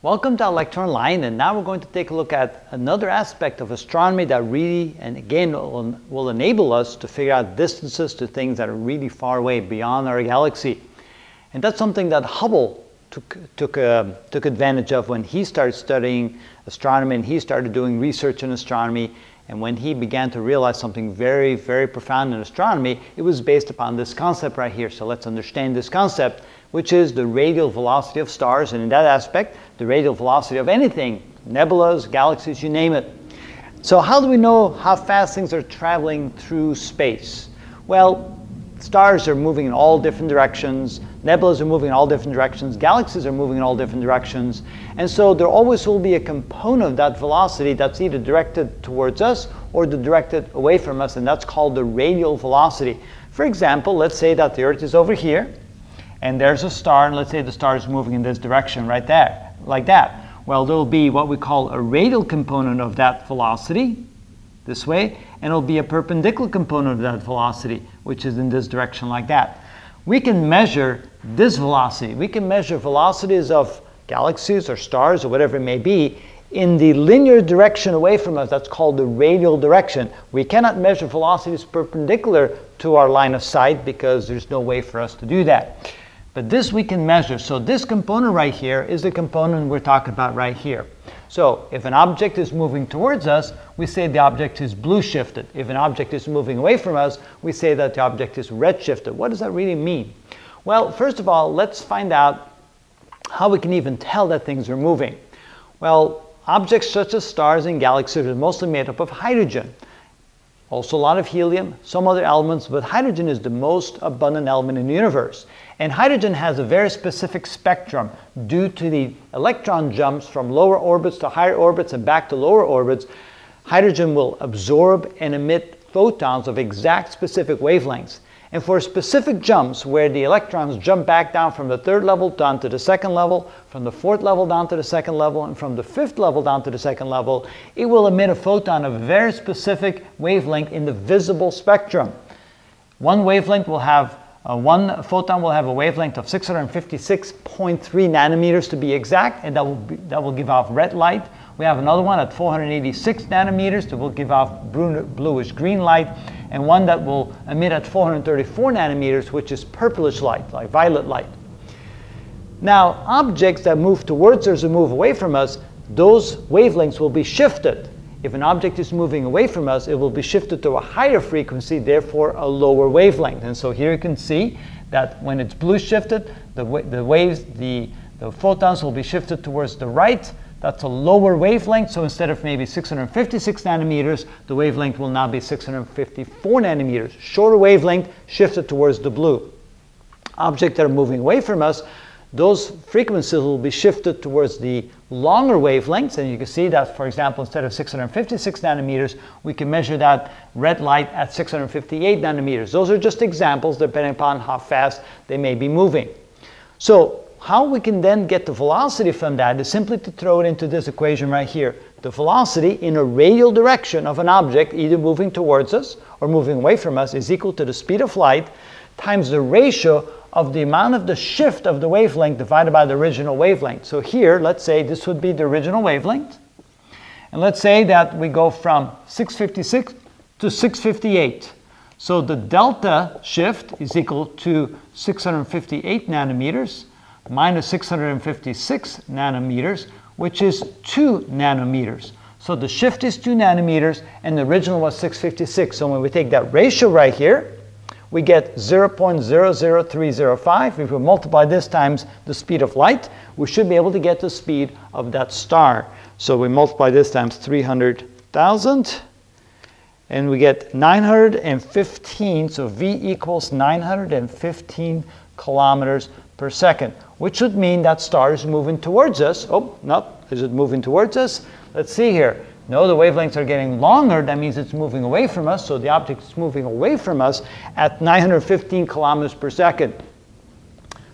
Welcome to ilectureonline, and now we're going to take a look at another aspect of astronomy that really, and again, will, will enable us to figure out distances to things that are really far away beyond our galaxy. And that's something that Hubble took, took, uh, took advantage of when he started studying astronomy and he started doing research in astronomy. And when he began to realize something very, very profound in astronomy, it was based upon this concept right here. So let's understand this concept which is the radial velocity of stars, and in that aspect, the radial velocity of anything, nebulas, galaxies, you name it. So how do we know how fast things are traveling through space? Well, stars are moving in all different directions, nebulas are moving in all different directions, galaxies are moving in all different directions, and so there always will be a component of that velocity that's either directed towards us or directed away from us, and that's called the radial velocity. For example, let's say that the Earth is over here, and there's a star, and let's say the star is moving in this direction right there, like that. Well, there'll be what we call a radial component of that velocity, this way, and it'll be a perpendicular component of that velocity, which is in this direction like that. We can measure this velocity. We can measure velocities of galaxies or stars or whatever it may be in the linear direction away from us, that's called the radial direction. We cannot measure velocities perpendicular to our line of sight because there's no way for us to do that. But this we can measure. So this component right here is the component we're talking about right here. So if an object is moving towards us, we say the object is blue shifted. If an object is moving away from us, we say that the object is red shifted. What does that really mean? Well, first of all, let's find out how we can even tell that things are moving. Well, objects such as stars and galaxies are mostly made up of hydrogen. Also a lot of helium, some other elements, but hydrogen is the most abundant element in the universe. And hydrogen has a very specific spectrum due to the electron jumps from lower orbits to higher orbits and back to lower orbits. Hydrogen will absorb and emit photons of exact specific wavelengths. And for specific jumps where the electrons jump back down from the third level down to the second level, from the fourth level down to the second level, and from the fifth level down to the second level, it will emit a photon of a very specific wavelength in the visible spectrum. One wavelength will have uh, one photon will have a wavelength of 656.3 nanometers to be exact, and that will, be, that will give off red light. We have another one at 486 nanometers that will give off bluish green light, and one that will emit at 434 nanometers, which is purplish light, like violet light. Now, objects that move towards us or move away from us, those wavelengths will be shifted. If an object is moving away from us, it will be shifted to a higher frequency, therefore a lower wavelength. And so here you can see that when it's blue shifted, the, the waves, the, the photons will be shifted towards the right. That's a lower wavelength, so instead of maybe 656 nanometers, the wavelength will now be 654 nanometers. Shorter wavelength shifted towards the blue. Objects that are moving away from us those frequencies will be shifted towards the longer wavelengths. And you can see that, for example, instead of 656 nanometers, we can measure that red light at 658 nanometers. Those are just examples depending upon how fast they may be moving. So how we can then get the velocity from that is simply to throw it into this equation right here. The velocity in a radial direction of an object, either moving towards us or moving away from us, is equal to the speed of light times the ratio of the amount of the shift of the wavelength divided by the original wavelength. So here, let's say this would be the original wavelength. And let's say that we go from 656 to 658. So the delta shift is equal to 658 nanometers minus 656 nanometers, which is 2 nanometers. So the shift is 2 nanometers, and the original was 656. So when we take that ratio right here, we get 0.00305. If we multiply this times the speed of light, we should be able to get the speed of that star. So we multiply this times 300,000, and we get 915, so V equals 915 kilometers per second, which would mean that star is moving towards us. Oh, no, is it moving towards us? Let's see here. No, the wavelengths are getting longer. That means it's moving away from us. So the object is moving away from us at 915 kilometers per second.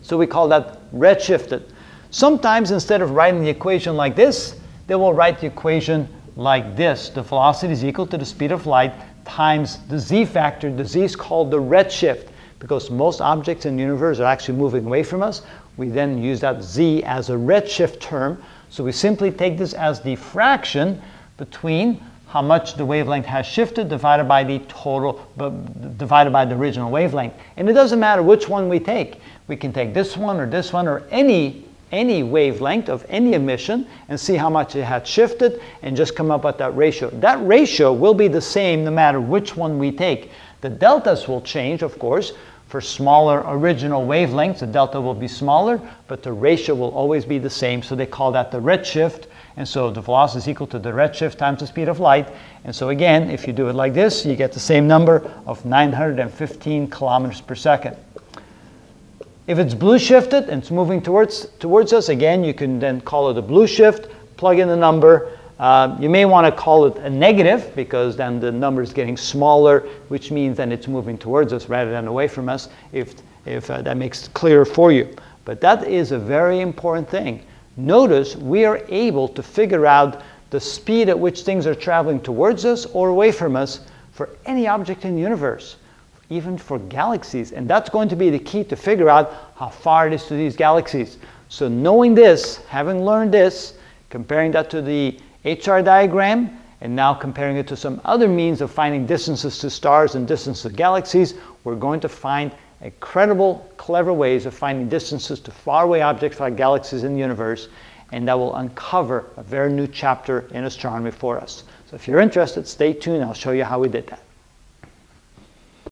So we call that redshifted. Sometimes instead of writing the equation like this, they will write the equation like this. The velocity is equal to the speed of light times the z factor. The z is called the redshift because most objects in the universe are actually moving away from us. We then use that z as a redshift term. So we simply take this as the fraction between how much the wavelength has shifted divided by the total, divided by the original wavelength. And it doesn't matter which one we take. We can take this one or this one or any any wavelength of any emission and see how much it had shifted and just come up with that ratio. That ratio will be the same no matter which one we take. The deltas will change, of course. For smaller original wavelengths, the delta will be smaller, but the ratio will always be the same. So they call that the redshift. And so the velocity is equal to the redshift times the speed of light. And so again, if you do it like this, you get the same number of 915 kilometers per second. If it's blue shifted and it's moving towards, towards us, again, you can then call it a blue shift, plug in the number. Uh, you may want to call it a negative because then the number is getting smaller, which means then it's moving towards us rather than away from us, if, if uh, that makes it clearer for you. But that is a very important thing. Notice we are able to figure out the speed at which things are traveling towards us or away from us for any object in the universe even for galaxies. And that's going to be the key to figure out how far it is to these galaxies. So knowing this, having learned this, comparing that to the HR diagram, and now comparing it to some other means of finding distances to stars and distances to galaxies, we're going to find incredible, clever ways of finding distances to faraway objects like galaxies in the universe, and that will uncover a very new chapter in astronomy for us. So if you're interested, stay tuned. I'll show you how we did that.